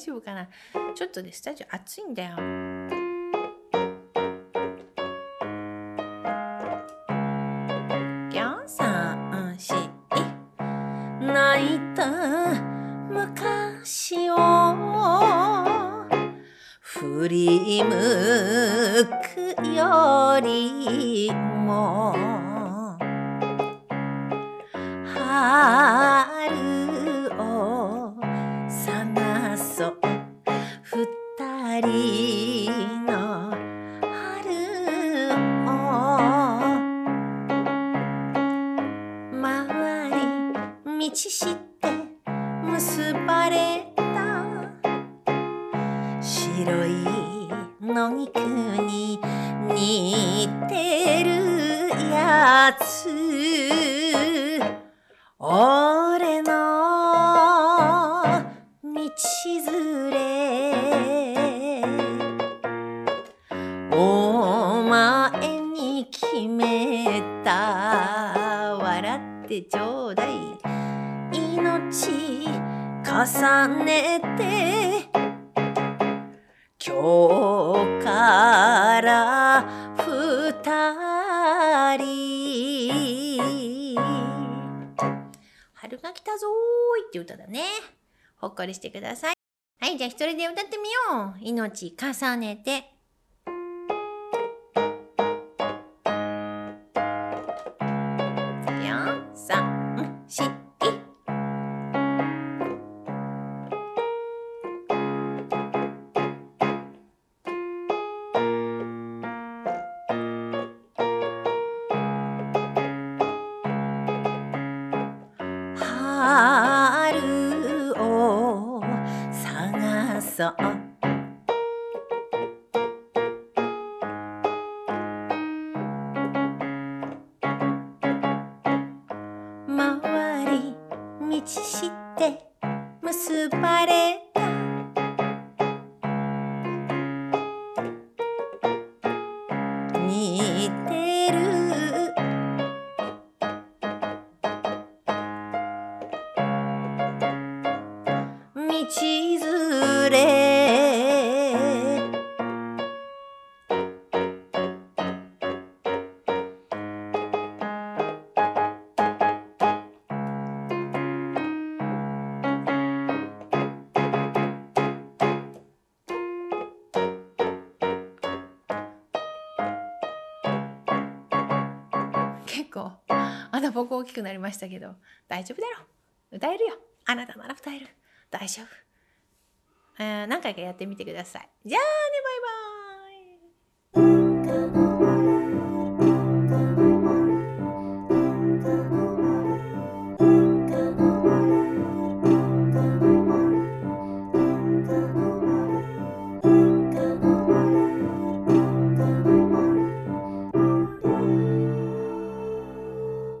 大丈夫かな？ちょっとねスタジオ暑いんだよ。今日さし泣いた昔を振り向くよりも。春二人の春。を回り道して結ばれた。白い野菊に似てるやつ。決めた笑ってちょうだい。命重ねて今日から二人。春が来たぞーいって歌だね。ほっこりしてください。はいじゃあ一人で歌ってみよう。命重ねて。そう回り道して結ばれた。似てる。道れ。結構穴ぼこ大きくなりましたけど大丈夫だろ歌えるよ。あなたなら歌える。大丈夫、えー何回かやってみてください。じゃあねバイバイ。